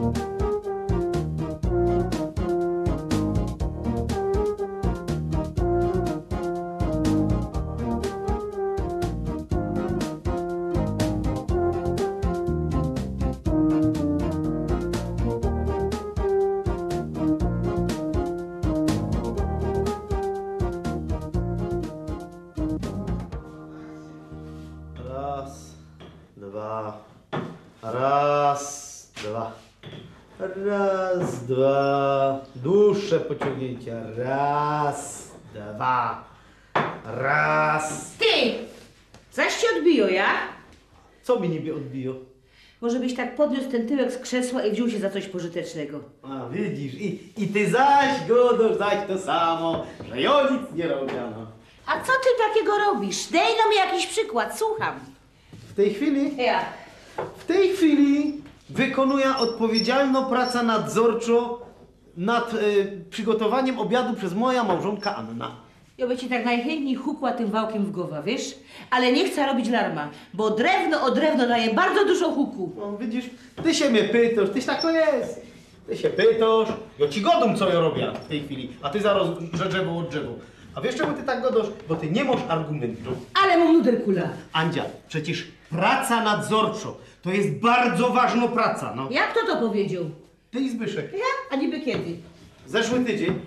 Raz, Dłuższe pociągnięcia. Raz, dwa. Raz. Ty! Zaś cię odbiją, ja? Co mi niby odbiło? Może byś tak podniósł ten tyłek z krzesła i wziął się za coś pożytecznego. A widzisz, i, i ty zaś godosz zaś to samo, że ja nic nie robię, no. A co ty takiego robisz? Dej no mi jakiś przykład, słucham. W tej chwili, Ja. w tej chwili wykonuję odpowiedzialną pracę nadzorczą nad y, przygotowaniem obiadu przez moja małżonka Anna. Ja by ci tak najchętniej hukła tym wałkiem w głowę, wiesz? Ale nie chcę robić larma, bo drewno o drewno daje bardzo dużo huku. No widzisz, ty się mnie pytasz, tyś tak to jest. Ty się pytasz, ja ci godum co ja robię w tej chwili, a ty zaraz że drzewo od drzewo. A wiesz czemu ty tak godasz? Bo ty nie masz argumentu. Ale mam nudelkula. Andzia, przecież praca nadzorczo to jest bardzo ważna praca, no. Jak to to powiedział? Ty i Zbyszek. Ja? A niby kiedy? Zeszły tydzień,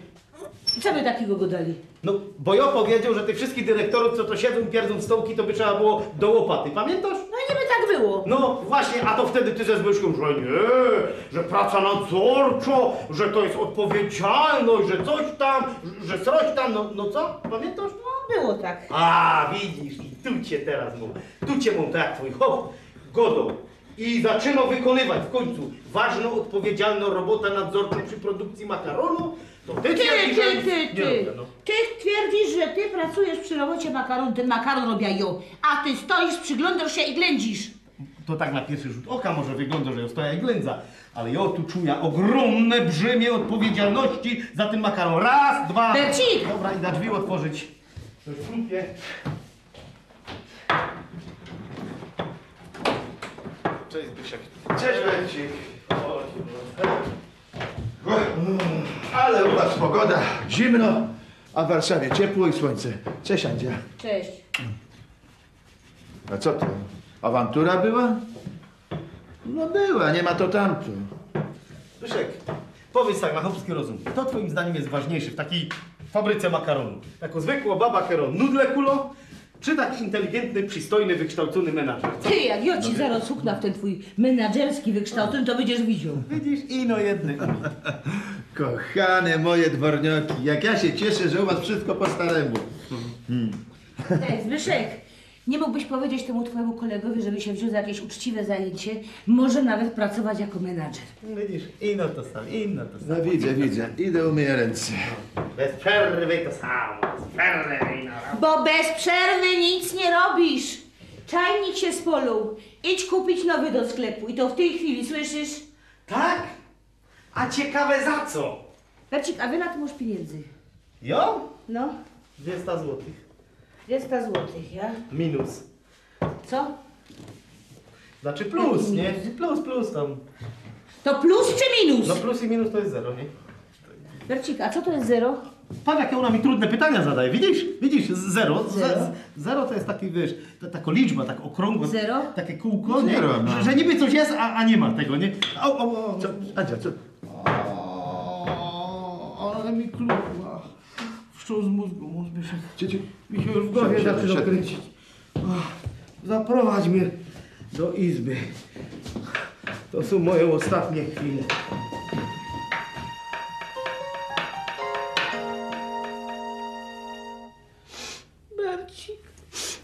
I Co by takiego go dali? no bo ja powiedział, że tych wszystkich dyrektorów, co to siedzą i pierdzą w stołki, to by trzeba było do łopaty, pamiętasz? No i niby tak było. No właśnie, a to wtedy ty ze Zbyszkiem, że nie, że praca nadzorczo, że to jest odpowiedzialność, że coś tam, że coś tam, no, no co? Pamiętasz? No było tak. A, widzisz, i tu cię teraz mam, tu cię mam tak jak twój hop, godą. I zaczynał wykonywać w końcu ważną, odpowiedzialną robotę nadzorczą przy produkcji makaronu, to ty Ty, twierdzisz, że ty, nic ty, nie ty. robię, no. Ty twierdzisz, że ty pracujesz przy robocie makaron, ten makaron robią ją, a ty stoisz, przyglądasz się i ględzisz. To tak na pierwszy rzut oka może wygląda, że ja stoję jak ględza, ale ja tu czuję ogromne brzemię odpowiedzialności za ten makaron. Raz, dwa... Bercik! Dobra, i na drzwi otworzyć. To już krótkie. Cześć Zbyszek. Cześć Bercik. Ale u was pogoda, zimno, a w Warszawie ciepło i słońce. Cześć Andzia. Cześć. A co to? Awantura była? No była, nie ma to tamto. Zbyszek, powiedz tak na chłopski rozum. Kto twoim zdaniem jest ważniejszy w takiej fabryce makaronu? Jako zwykła baba keron nudle kulo? Czy taki inteligentny, przystojny, wykształcony menadżer? Ty, jak ja ci zaraz huknę w ten twój menadżerski wykształcony, to będziesz widział. Widzisz, ino jedny. Kochane moje dwornioki, jak ja się cieszę, że u was wszystko po staremu. Ej, Zbyszek, nie mógłbyś powiedzieć temu twojemu kolegowi, żeby się wziął za jakieś uczciwe zajęcie, może nawet pracować jako menadżer. Widzisz, ino to samo, ino to samo. No widzę, widzę. Idę umyję ręce. Bez przerwy to samo, bez przerwy ino. Bo bez przerwy nic nie robisz. Czajnik się spolął. Idź kupić nowy do sklepu i to w tej chwili, słyszysz? Tak? A ciekawe za co? Bercik, a wy na to masz pieniędzy? Jo? No, 200 złotych. 200 złotych, ja? Minus. Co? Znaczy plus, nie? Plus, plus tam. To plus czy minus? No plus i minus to jest zero, nie? Bercik, a co to jest zero? Pan jakie ona mi trudne pytania zadaje, widzisz? Widzisz, zero. Zero. z- Zero to jest taki, wiesz, to, taka liczba, tak okrągła. Zero? Takie kółko, nie? Zero, no. Że, że niby coś jest, a, a nie ma tego, nie? O, o, o. Co? Andzia, co? O, ale mi klupła. Wszczął z mózgu, mózg się, Cie, cie. mi się już w głowie Siadaj, zaczyna siadaj. kręcić. Ach, Zaprowadź mnie do izby. To są moje ostatnie chwile. Bercik,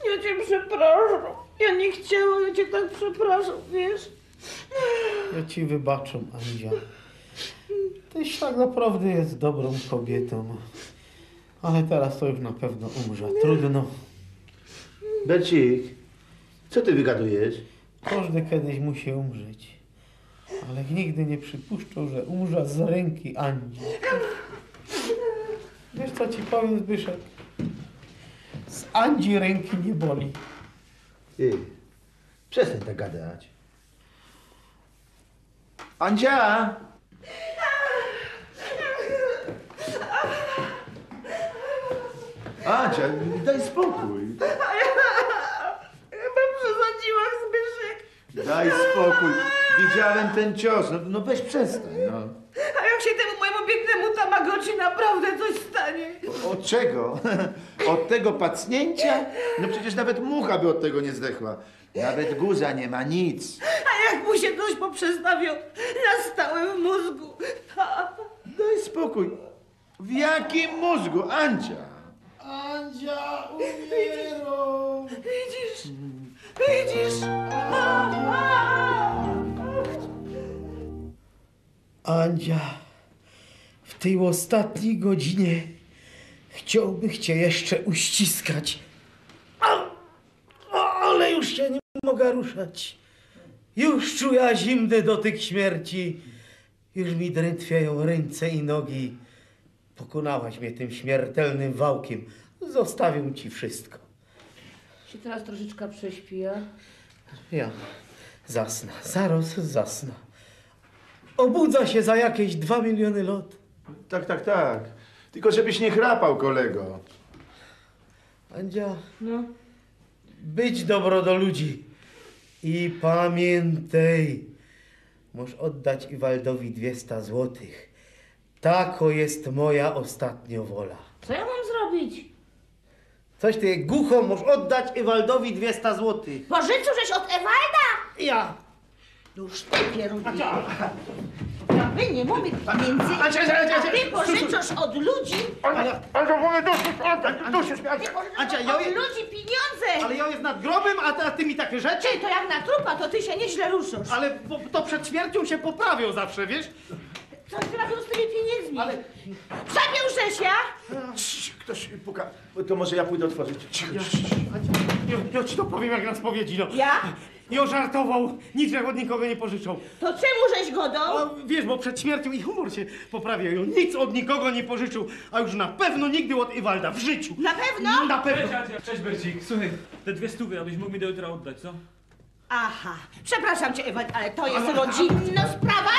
ja cię przepraszam. Ja nie chciałam, ja cię tak przepraszam, wiesz? Ja ci wybaczam, Andzia. Tyś tak naprawdę jest dobrą kobietą. Ale teraz to już na pewno umrze. Trudno. Bercik, co ty wygadujesz? Każdy kiedyś musi umrzeć. Ale nigdy nie przypuszczał, że umrze z ręki Andzi. Wiesz co ci powiem, Zbyszek? Z Andzi ręki nie boli. Ty, przestań tak gadać. Andzia! Andzia, daj spokój. Chyba przesadziłam, Zbyszek. Daj spokój. Widziałem ten cios. No, no weź przestań, no. A jak się temu mojemu biednemu Tamagotchi naprawdę coś stanie? Od czego? Od tego pacnięcia? No przecież nawet mucha by od tego nie zdechła. Nawet guza nie ma, nic. A jak mu się coś poprzestawią na stałe w mózgu? Daj spokój. W jakim mózgu, Andzia? Andzia, umieram! widzisz? Widzisz? A, a. Andzia, w tej ostatniej godzinie chciałbym cię jeszcze uściskać. Ale już się nie mogę ruszać. Już czuję zimny dotyk śmierci. Już mi drętwieją ręce i nogi. Pokonałaś mnie tym śmiertelnym wałkiem. Zostawię ci wszystko. Się teraz troszeczkę prześpi, a? Ja zasnę, zaraz zasnę. Obudza się za jakieś dwa miliony lot. Tak, tak, tak. Tylko żebyś nie chrapał, kolego. Andzia, No. być dobro do ludzi. I pamiętaj, możesz oddać Iwaldowi 200 złotych. Tako jest moja ostatnia wola. Co ja mam zrobić? Coś ty głucho, możesz oddać Iwaldowi 200 złotych. Pożyczył żeś od Ewalda? Ja. Już ty pierunie. Ja by nie mówię między... A, ty pożyczasz od ludzi... Ale, ale mówię, dusisz, dusisz mnie. Ty pożyczasz ja od je- ludzi pieniądze! Ale ja jest nad grobem, a, ty- a ty mi takie rzeczy? Ty, to jak na trupa, to ty się nieźle ruszasz. Ale bo, to przed śmiercią się poprawią zawsze, wiesz? Co zrobił z tymi pieniędzmi? Ale- Zabił? Cii, Ktoś puka. To może ja pójdę otworzyć. Cicho, cicho, cicho. Ja, ja ci to powiem jak na spowiedzi, no. Ja? I ożartował, nic od nikogo nie pożyczą. To czemu żeś go dał? O, wiesz, bo przed śmiercią i humor się poprawiają. Nic od nikogo nie pożyczył, a już na pewno nigdy od Iwalda w życiu. Na pewno? Na pewno. Cześć, Andzia. Cześć Bercik. Słuchaj, te dwie stówy, abyś mógł mi do jutra oddać, co? Aha, przepraszam cię Ewald, ale to jest rodzinna sprawa?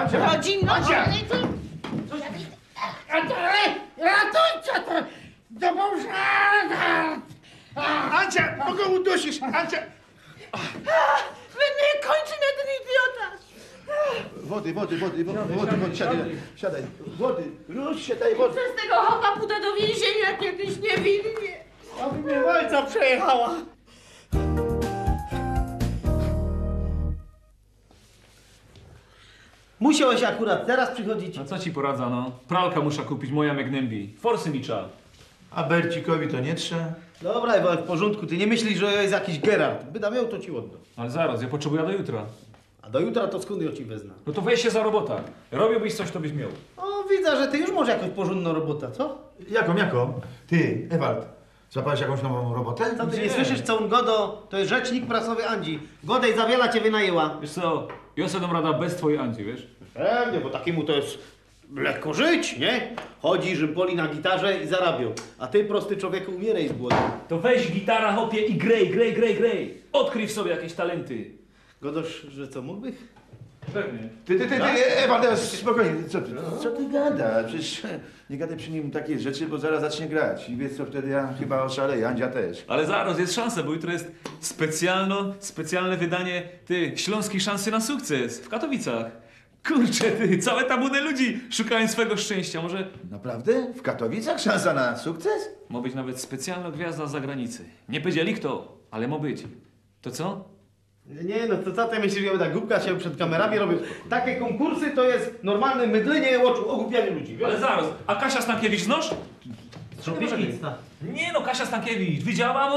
Andzia, Rodzinna? Andzia! Andzia, kogo udusisz? Andzia! Wy nie kończy mnie ten idiota! Wody, wody, wody, wody, wody, wody, siadaj, siadaj. Wody, rusz się, daj wody. Przez tego hopa pójdę do więzienia kiedyś niewinnie. Aby mnie walca przejechała. Musiałeś akurat teraz przychodzić. No co ci poradza, no? Pralka muszę kupić, moja McNamby. Forsy mi trzeba. A Bercikowi to nie trzeba? Dobra, Ewald, w porządku. Ty nie myślisz, że jest jakiś Gerard. By miał, to ci oddał. Ale zaraz, ja potrzebuję do jutra. A do jutra to skąd ja ci wezna? No to weź się za robota. Robiłbyś coś, to byś miał. O, widzę, że ty już masz jakąś porządną robotę, co? Jaką, jaką? Ty, Ewald, złapałeś jakąś nową robotę? Co ty nie, Nie. słyszysz, co on godo? To jest rzecznik prasowy Andzi. Godej za wiele cię wynajęła. Wiesz co, ja sobie dam rada bez twojej Andzi, wiesz? Pewnie, bo takiemu to jest lekko żyć, nie? Chodzi, rzympoli na gitarze i zarabiał. A ty, prosty człowieku, umieraj z głodu. To weź gitara, hopie i grej, grej, grej, grej. Odkryj w sobie jakieś talenty. Godosz, że co, mógłbyś? Pewnie. Ty, ty, ty, ty, Ewald, teraz spokojnie, co ty, co ty gada? Przecież nie gadaj przy nim takie rzeczy, bo zaraz zacznie grać. I wiesz co, wtedy ja chyba oszaleję, Andzia też. Ale zaraz, jest szansa, bo jutro jest specjalno, specjalne wydanie, ty, Śląskiej Szansy na Sukces w Katowicach. Kurczę, ty, całe tabuny ludzi szukają swego szczęścia. Może Naprawdę? W Katowicach szansa na sukces? ma być nawet specjalna gwiazda z zagranicy. Nie powiedzieli kto, ale ma być. To co? Nie no, to co ty myślisz, że tak głupka się przed kamerami robią? Takie konkursy to jest normalne mydlenie oczu, ogłupianie ludzi, wiesz? Ale zaraz, a Kasia Stankiewicz znasz? Obietnica. Nie no, Kasia Stankiewicz, widziałam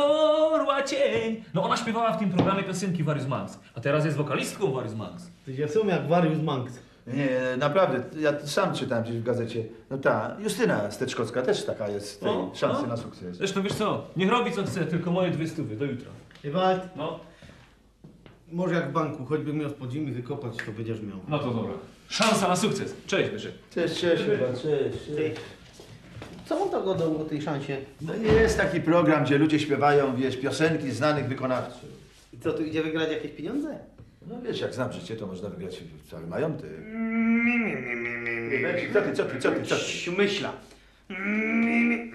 orła cień. No ona śpiewała w tym programie piosenki Various Manx, a teraz jest wokalistką Various Manx. Ty się są jak Warius Manx. Nie, naprawdę, ja sam czytałem gdzieś w gazecie. No ta, Justyna Steczkowska też taka jest tej O, szansy no. na sukces. Zresztą wiesz co, niech robi co chce, tylko moje dwie stówy, do jutra. Ewald, No, może jak w banku, choćbym miał spod zimy wykopać, to będziesz miał. no to dobra. Szansa na sukces. Cześć, Wyszek. Cześć, cześć, Ewald, cześć, cześć. Co on tak gadał o tej szansie? No jest taki program, gdzie ludzie śpiewają, wiesz, piosenki znanych wykonawców. I co, tu idzie wygrać jakieś pieniądze? No wiesz, jak znam życie, to można wygrać cały majątek. Bercik, co ty, co ty, co ty, co ty? Myśla.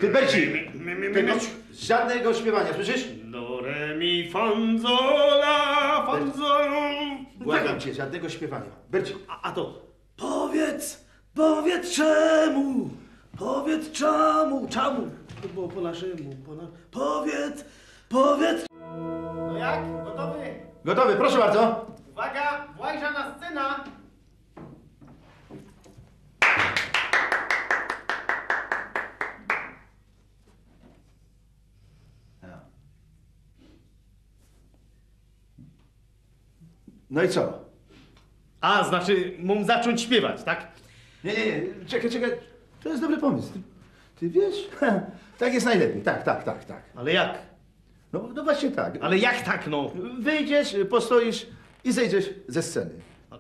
Ty, Bercik! Tego, żadnego śpiewania, słyszysz? Do re mi fanzola. Błagam cię, żadnego śpiewania. Bercik, A, a to. Powiedz, powiedz czemu, powiedz czemu, czemu, bo po naszemu, po na... powiedz, powiedz. No jak? Gotowy? gotowy, proszę bardzo. Uwaga, Włajża na scena. No i co? A, znaczy, mam zacząć śpiewać, tak? Nie, nie, nie, czekaj, czekaj. To jest dobry pomysł. Ty, ty wiesz? tak jest najlepiej, tak, tak, tak, tak. Ale jak? No, no właśnie tak. Ale jak tak, no? Wyjdziesz, postoisz i zejdziesz ze sceny.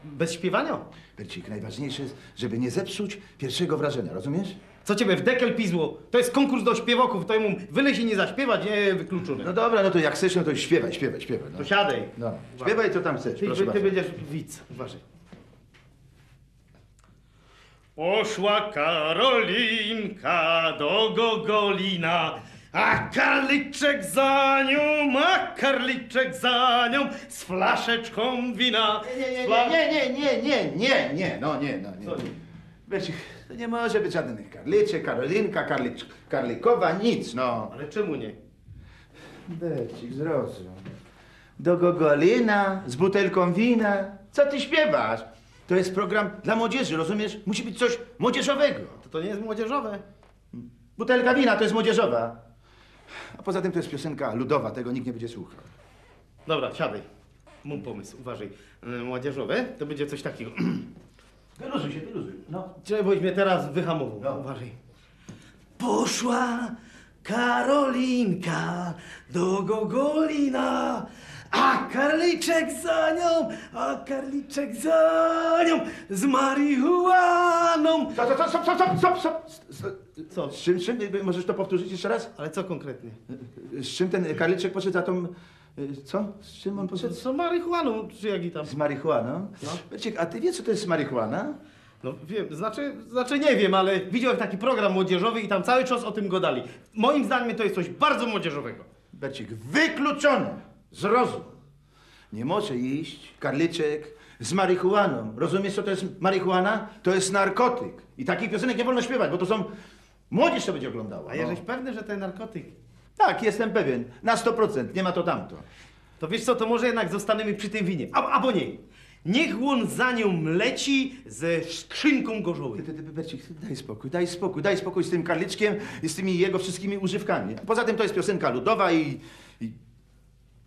Bez śpiewania? Bercik, najważniejsze jest, żeby nie zepsuć pierwszego wrażenia, rozumiesz? Co ciebie w dekel pizło? To jest konkurs do śpiewoków, to mu wyleź i nie zaśpiewać, nie wykluczone. No dobra, no to jak chcesz, no to śpiewaj, śpiewaj, śpiewaj. No, To siadaj. no. śpiewaj co tam chcesz, Ty, proszę ty, bardzo. będziesz widz, uważaj. Poszła Karolinka do Gogolina, a karliczek za nią, a karliczek za nią z flaszeczką wina. Nie, nie, nie, nie, nie, nie, nie, nie, no nie, no nie. Co to nie może być żadnych karliczek, Karolinka, karlicz, karlikowa, nic, no. Ale czemu nie? Bercik, zrozum. Do Gogolina, z butelką wina. Co ty śpiewasz? To jest program dla młodzieży, rozumiesz? Musi być coś młodzieżowego. To to nie jest młodzieżowe. Butelka wina to jest młodzieżowa. A poza tym to jest piosenka ludowa, tego nikt nie będzie słuchał. Dobra, siadaj. Mam pomysł, uważaj. Y, Młodzieżowe to będzie coś takiego. Wyluzuj się, wyluzuj. No. Czekaj, boś mnie teraz wyhamował. No. Uważaj. Poszła Karolinka do Gogolina, a karliczek za nią, a karliczek za nią z marihuaną. Stop, stop, stop, stop, stop, stop. Co? Z czym, z czym? Możesz to powtórzyć jeszcze raz? Ale co konkretnie? Z czym ten karliczek poszedł za tą... y, Co? Z czym on poszedł? co marihuaną, czy jak i tam? Z marihuaną? No. A ty wiesz, co to jest marihuana? No wiem, znaczy, znaczy nie wiem, ale widziałem taki program młodzieżowy i tam cały czas o tym godali. Moim zdaniem to jest coś bardzo młodzieżowego. Bercik, wykluczone! Zrozum. Nie może iść karliczek z marihuaną. Rozumiesz, co to jest marihuana? To jest narkotyk. I takich piosenek nie wolno śpiewać, bo to są... Młodzież to będzie oglądała. A no. jesteś pewny, że to jest narkotyk? Tak, jestem pewien. Na 100%. Nie ma to tamto. To wiesz co, to może jednak zostaniemy przy tym winie. A, albo nie. Niech on za nią leci ze skrzynką Ty, gorzoły. ty, ty, Bercik, daj spokój, daj spokój, daj spokój z tym karliczkiem i z tymi jego wszystkimi używkami. Poza tym to jest piosenka ludowa i... i...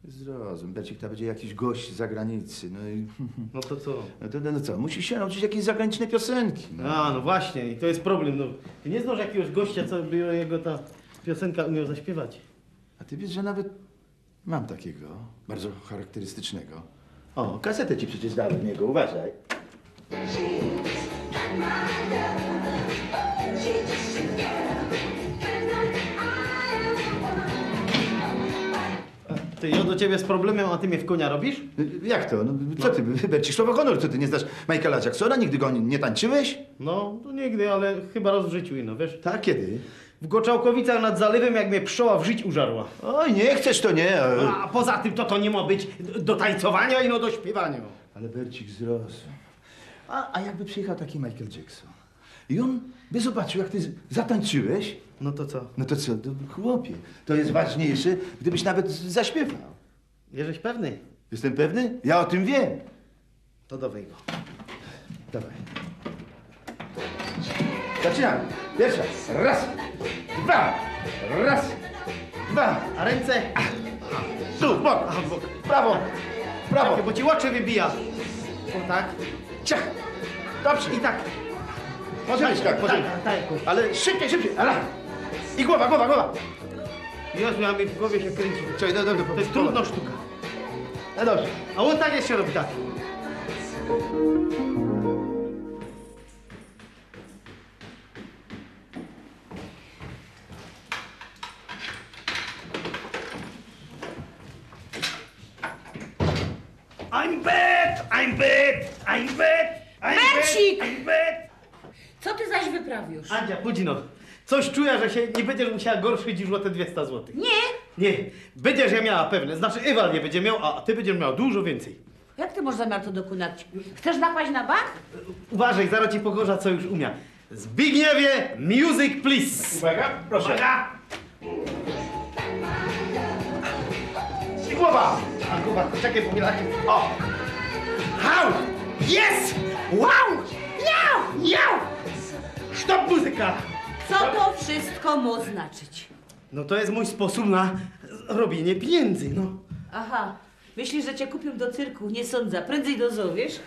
Zrozum, Bercik, to będzie jakiś gość z zagranicy, no i... No to co? No to no co, musisz się nauczyć jakiejś zagranicznej piosenki. No. A, no właśnie, i to jest problem. No. Ty nie znasz jakiegoś gościa, co by jego ta piosenka umiał zaśpiewać. A ty wiesz, że nawet mam takiego, bardzo charakterystycznego. O, kasetę ci przecież dałem niego, uważaj. Ty, ja do ciebie z problemem, a ty mnie w konia robisz? Y, Jak to? No, co ty, Bercik, słowo honor, co ty nie znasz Michaela Jacksona? Nigdy go nie, nie tańczyłeś? No, to nigdy, ale chyba raz w życiu ino, wiesz? Tak, kiedy? W Goczałkowicach nad zalewem, jak mnie pszczoła w żyć użarła. Oj, nie chcesz, to nie. ale- A poza tym to to nie ma być do tańcowania i no do śpiewania. Ale Bercik zrozum. A, a jakby przyjechał taki Michael Jackson i on by zobaczył, jak ty z- zatańczyłeś, No to co? no to co, to, chłopie, to jest ważniejsze, gdybyś nawet z- zaśpiewał. Jesteś pewny? Jestem pewny? Ja o tym wiem. To dawaj go. Dawaj. Zaczynamy. Pierwsza. Raz, dwa, raz, dwa. A ręce? Tu, w bok, A, w bok. prawo, prawo. Bo ci oczy wybija. O tak. Ciach. Dobrze. I tak. Może być tak, może być. Tak, tak, jakoś. Ale szybciej, szybciej. Ala. I głowa, głowa, głowa. Jezu, ja mi w głowie się kręci. Czekaj, no, dobrze. To jest trudna sztuka. No dobrze. A on tak jeszcze robi, tak. I'm back! I'm bad! I'm bad! I'm Bercik! bad! I'm bad! Co ty zaś wyprawisz? Andzia, Pudzino, coś czuję, że się nie będziesz musiała gorszyć niż o te 200 zł. Nie! Nie, będziesz ja miała pewne. Znaczy, Ewal nie będzie miał, a ty będziesz miał dużo więcej. Jak ty masz zamiar to dokonać? Chcesz napaść na bank? Uważaj, zaraz ci pogorza, co już umia. Zbigniewie, music please! Uwaga, proszę. Uwaga! I głowa! A kurwa, czekaj, bo mi laki. O! How! Yes! Wow! Miau! Miau! Stop muzyka! Co to wszystko ma znaczyć? No to jest mój sposób na robienie pieniędzy, no. Aha, myślisz, że cię kupił do cyrku? Nie sądzę. Prędzej dozowiesz?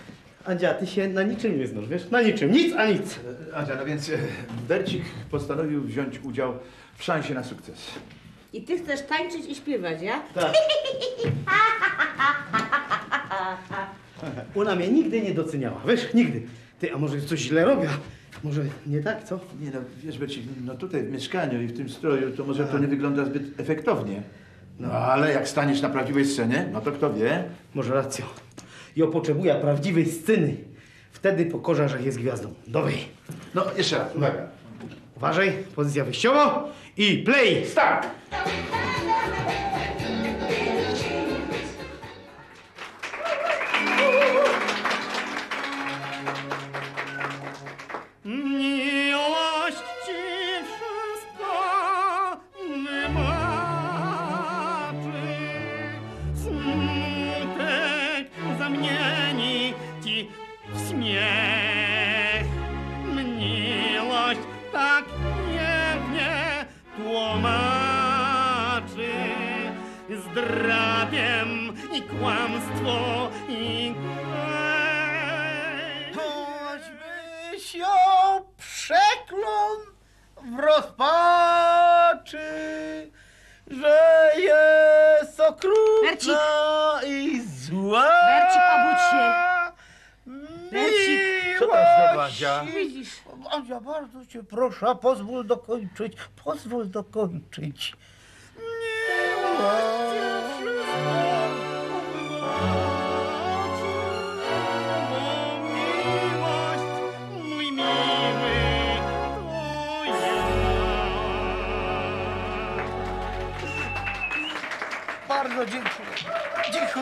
Andzia, ty się na niczym nie znasz, wiesz? Na niczym, nic a nic. Andzia, no więc e, Bercik postanowił wziąć udział w szansie na sukces. I ty chcesz tańczyć i śpiewać, ja? Tak. Ona mnie nigdy nie doceniała, wiesz? Nigdy. Ty, a może coś źle robię? Może nie tak, co? Nie no, wiesz Bercik, no tutaj w mieszkaniu i w tym stroju to może to nie wygląda zbyt efektownie. No ale jak staniesz na prawdziwej scenie, no to kto wie? Może racją. Ja potrzebuję prawdziwej sceny. Wtedy pokorza, że jest gwiazdą. Dobrej. No jeszcze raz, uwaga. Uważaj, pozycja wyjściowa i play! Start! Zdradę i kłamstwo i. Choćbyś ją przeklął w rozpaczy, że jest okrutna Bercik! i zła. Bercik, obudź się. Bercik. Co tam znowu, Andzia? Widzisz? Andzia, bardzo cię proszę, pozwól dokończyć, pozwól dokończyć. Miłość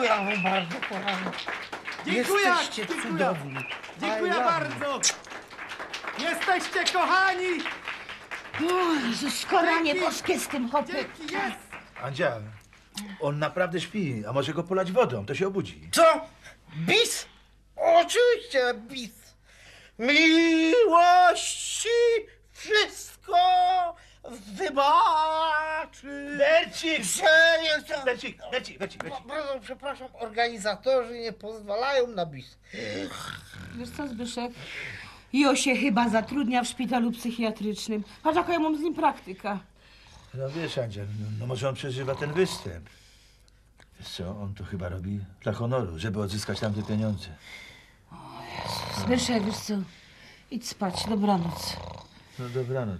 Dziękuję wam bardzo, kochani. Dziękuję, Jesteście dziękuję. cudowni. Dziękuję I love you. bardzo! Jesteście kochani! O, Jezus, koranie Dzięki. boskie z tym hopy. Dzięki, jest! Andzia, on naprawdę śpi, a może go polać wodą, to się obudzi. Co? Bis? Oczywiście bis. Miłości wszystko wybaczy. Bercik! Że jest... Bercik, Bercik, Bercik, Bercik. Bardzo przepraszam, organizatorzy nie pozwalają na bis. Wiesz co, Zbyszek? Jo się chyba zatrudnia w szpitalu psychiatrycznym. Patrz, jaka ja mam z nim praktyka. No wiesz, Andzia, no, no może on przeżywa ten występ. Wiesz co, on to chyba robi dla honoru, żeby odzyskać tamte pieniądze. Zbyszek, wiesz co? Idź spać, dobranoc. No dobranoc.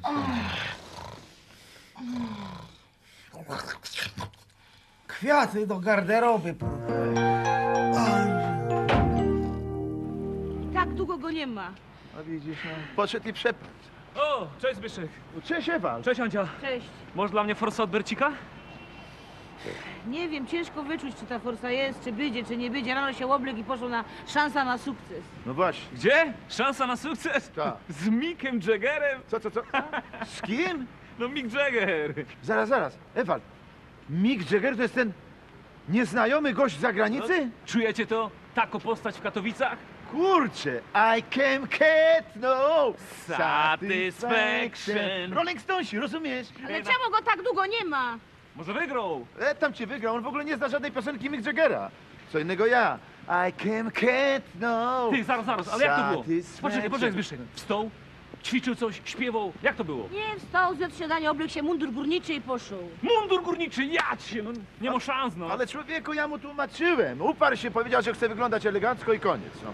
Kwiaty do garderoby. Tak długo go nie ma. A widzisz, no, poszedł i przepadł. O, cześć Zbyszek. Cześć, Ewal. Cześć Andzia. Cześć. Możesz dla mnie forsę od Bercika? Nie wiem, ciężko wyczuć, czy ta forsa jest, czy będzie, czy nie będzie. Rano się obległ i poszło na szansa na sukces. No właśnie. Gdzie? Szansa na sukces? Tak. Z Mickiem Jaggerem? Co, co, co? Z kim? No Mick Jagger. Zaraz, zaraz. Ewal, Mick Jagger to jest ten nieznajomy gość z zagranicy? Czujecie to? Taką postać w Katowicach? Kurczę, I can get no Satisfaction. Rolling Stonesi, rozumiesz? Ale czemu go tak długo nie ma? Może wygrał? E, tam cię wygrał, on w ogóle nie zna żadnej piosenki Mick Jaggera. Co innego ja. I can get no Ty, zaraz, zaraz, ale jak to było? Poczekaj, poczekaj Zbyszek. Wstał, ćwiczył coś, śpiewał. Jak to było? Nie wstał, zjadł śniadanie, obległ się mundur górniczy i poszł. Mundur górniczy, jadź się, no nie ma szans, no. Ale człowieku, ja mu tłumaczyłem. Uparł się, powiedział, że chce wyglądać elegancko i koniec. No.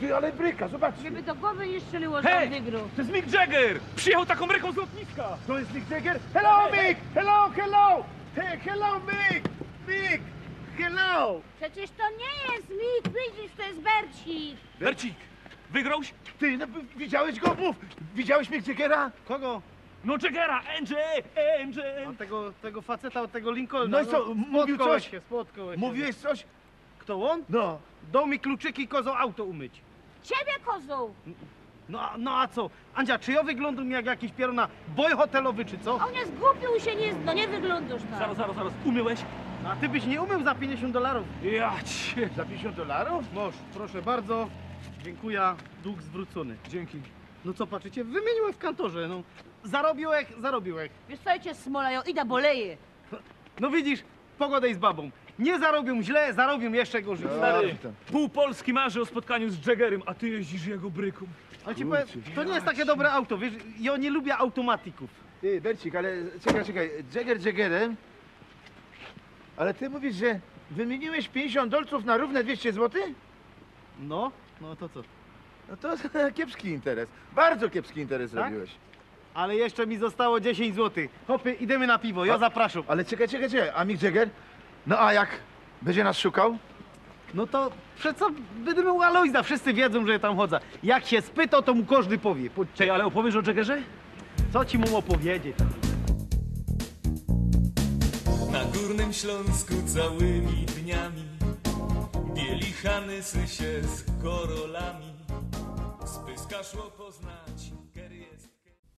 Ty, ale bryka, zobaczcie. Żeby do głowy nie strzeliło, że Hej! on wygrał. To jest Mick Jagger! Przyjechał taką ręką z lotniska! To jest Mick Jagger? Hello, Mick! Hello, hello! Hey, hello, Mick! Mick! Hello! Przecież to nie jest mit, widzisz, to jest Bercik. Bercik, wygrałś? Ty, no, widziałeś go? Mów! Widziałeś Mick Jaggera? Kogo? No Jaggera, Angel, Angel. A tego, tego faceta od tego Lincolna. No i co, mówił spotkałeś coś? Się, spotkałeś się. Mówiłeś coś? Kto on? No. Dał mi kluczyki kozo auto umyć. Ciebie, kozą. No, a- no a co? Andzia, czy ja wyglądam jak jakiś pioruna boj hotelowy, czy co? On jest głupi, u się nie, no nie wyglądasz tak. Zaraz, zaraz, zaraz, umyłeś? A ty byś nie umył za 50 dolarów? Ja cię. Za 50 dolarów? Moż, proszę bardzo. Dziękuję, dług zwrócony. Dzięki. No co patrzycie, wymieniłem w kantorze, no. Zarobiłek, zarobiłek. Wiesz co, cię smolają, ida boleje. No widzisz, pogodę z babą. Nie zarobią źle, zarobią jeszcze gorzej. Stary, tam. pół Polski marzy o spotkaniu z Jaggerem, a ty jeździsz jego bryką. Ale ci powiem, to nie jest takie dobre auto, wiesz, ja nie lubię automatików. Ty, Bercik, ale czekaj, czekaj. Jagger Jaggerem. Ale ty mówisz, że wymieniłeś 50 dolców na równe 200 zł? No, no to co? No to kiepski interes. Bardzo kiepski interes Tak? zrobiłeś. Ale jeszcze mi zostało 10 zł. Hopy, idziemy na piwo, ja A- zapraszam. Ale czekaj, czekaj, czekaj. A Mick Jagger? No a jak? Będzie nas szukał? No to przecież co, będziemy u Alojza, wszyscy wiedzą, że tam chodzę. Jak się spyta, to mu każdy powie. Po- Czej, ale opowiesz o Jaggerze? Co ci mu opowiedzieć? Na Górnym Śląsku całymi dniami Bieli Hanysy się z korolami. Spyska szło poznać